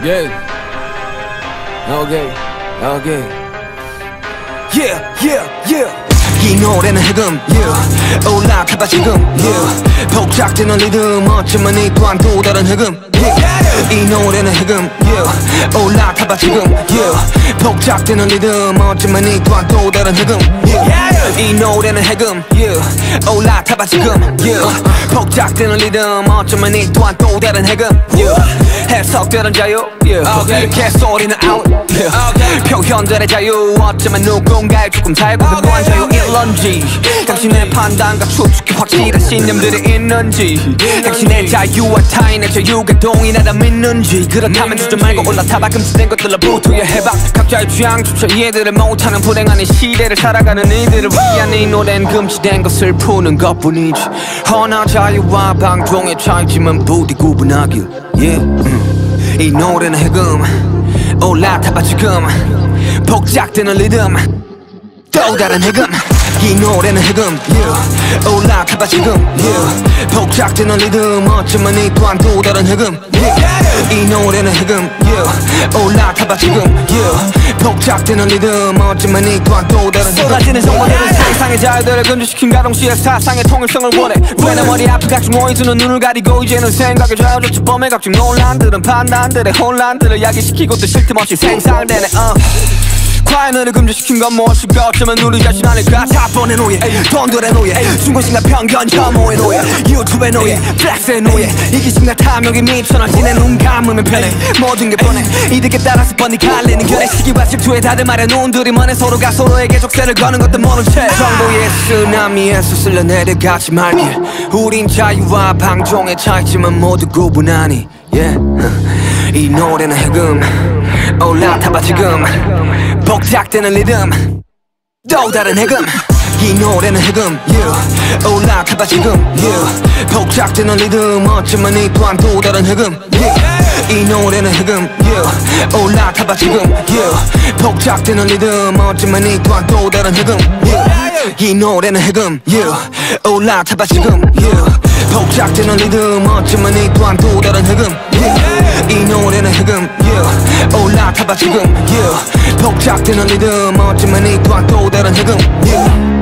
Yeah. Okay. Okay. Yeah, yeah, yeah. 이 노래는 흑음, yeah. 올라타봐 지금, yeah. 복작되는 리듬, 어쩌면 이 또한 또 다른 흑음, yeah. 이 노래는 흑음, yeah. 올라타봐 지금, yeah. 복작되는 리듬, 어쩌면 이 또한 또 다른 흑음, yeah. 이 노래는 흑음, yeah. 올라타봐 지금, yeah. 복작되는 리듬, 어쩌면 이 또한 또 다른 흑음, yeah. 해석되는 자유, yeah. 개소리는 out, yeah. 표현들의 자유, 어쩌면 누군가의 조금 살고 그거한 자유 일런지. 당신의 판단과 추측이 확실한 신념들이 있는지. 당신의 자유와 타인의 자유가 동일하다 믿는지. 그렇다면 주저 말고 올라타봐 금지된 것들로부터 해박 각자의 취향조차 이해들을 못하는 불행한 이 시대를 살아가는 이들을 위한 이 노래는 금지된 것을 푸는 것뿐이지. 허나 자유와 방종의 차이지만 부디 구분하길. Yeah. 음. 이 노래는 해금 올라타봐 지금 복작되는 리듬 또 다른 해금 이 노래는 해금 yeah. 올라타봐 지금 yeah. 복작되는 리듬 어쩌면 이 또한 또 다른 해금 yeah. 이 노래는 yeah. 올라타봐 지금. Yeah. 복작되는 리듬 어쩌면 이 또한 또 다른 쏟아지는 정보들은 세상의 자유들을 금지시킨 가동시의 사상의 통일성을 원해. 왜내 머리 아픈 각종 오이두는 눈을 가리고 이제는 생각의 자유조차 범해 각종 논란들은 판단의 혼란들을 야기시키고 또 쉴틈 없이 생산되네 uh. 과연 우릴 금지시킨 건 무엇일까 어쩌면 우리 자신 아닐까? 자본의 노예 돈들의 노예 증오심과 편견 혐오의 노예 유튜브의 노예 flex의 노예 이기심과 탐욕이 미쳐 날뛰네 눈 감으면 편해. 모든 게 뻔해. 이득에 따라서 뻔히 갈리는 결의 시기와 질투에 다들 말해 눈들이 먼해 서로가 서로에게 족쇄를 거는 것도 모른 채. 정보의 쓰나미에서 쓸려 내려가지 말게 우린 자유와 방종의 차이지만 모두 구분하니. yeah. 이 노래는 해금 올라타봐 지금 복작되는 리듬 또 다른 해금 이 노래는 해금 yeah. 올라타봐 지금 yeah. 복작되는 리듬 어쩌면 이 또한 또 다른 해금. 이 노래는 해금 yeah. 올라타봐 지금 yeah. 복작되는 리듬 어쩌면 이 또한 또 다른 해금. 이 노래는 해금 yeah. 올라타봐 지금 yeah. 복작되는 리듬 어쩌면 이 또한 또 다른 해금 지금 yeah. 복작되는 리듬 어쩌면 이 또한 또 다른 해금 yeah.